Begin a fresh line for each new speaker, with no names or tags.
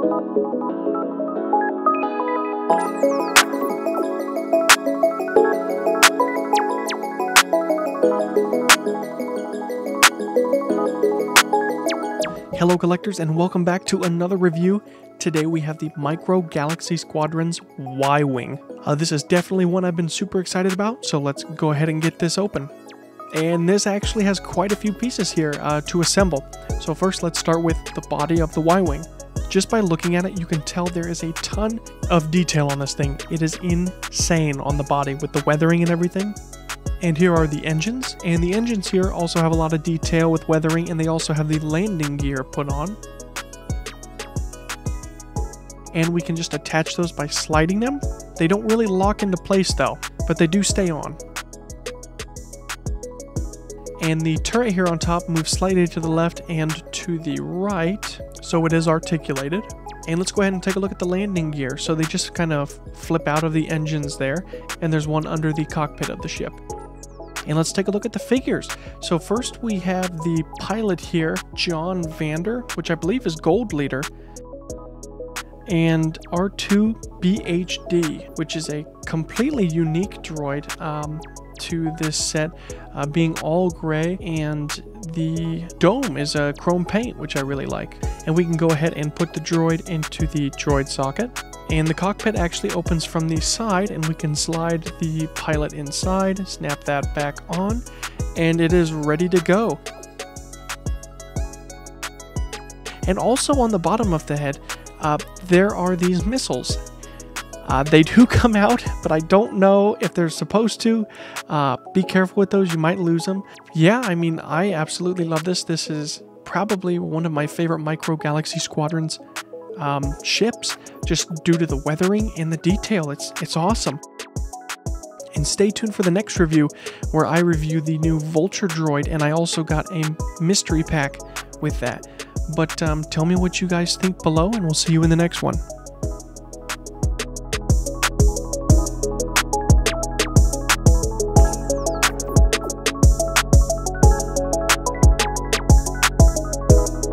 Hello collectors and welcome back to another review. Today we have the Micro Galaxy Squadrons Y-Wing. Uh, this is definitely one I've been super excited about, so let's go ahead and get this open. And this actually has quite a few pieces here uh, to assemble. So first let's start with the body of the Y-Wing. Just by looking at it, you can tell there is a ton of detail on this thing. It is insane on the body with the weathering and everything. And here are the engines, and the engines here also have a lot of detail with weathering, and they also have the landing gear put on. And we can just attach those by sliding them. They don't really lock into place though, but they do stay on. And the turret here on top moves slightly to the left and to the right, so it is articulated. And let's go ahead and take a look at the landing gear. So they just kind of flip out of the engines there, and there's one under the cockpit of the ship. And let's take a look at the figures. So first we have the pilot here, Jon Vander, which I believe is Gold Leader, and R2BHD, which is a completely unique droid um, to this set, uh, being all gray, and the dome is a chrome paint, which I really like. And we can go ahead and put the droid into the droid socket. And the cockpit actually opens from the side and we can slide the pilot inside, snap that back on, and it is ready to go. And also on the bottom of the head, uh, there are these missiles. Uh, they do come out, but I don't know if they're supposed to. Uh, be careful with those, you might lose them. Yeah, I mean, I absolutely love this. This is probably one of my favorite Micro Galaxy Squadrons um, ships just due to the weathering and the detail. It's, it's awesome. And stay tuned for the next review where I review the new Vulture droid and I also got a mystery pack with that. But um, tell me what you guys think below and we'll see you in the next one.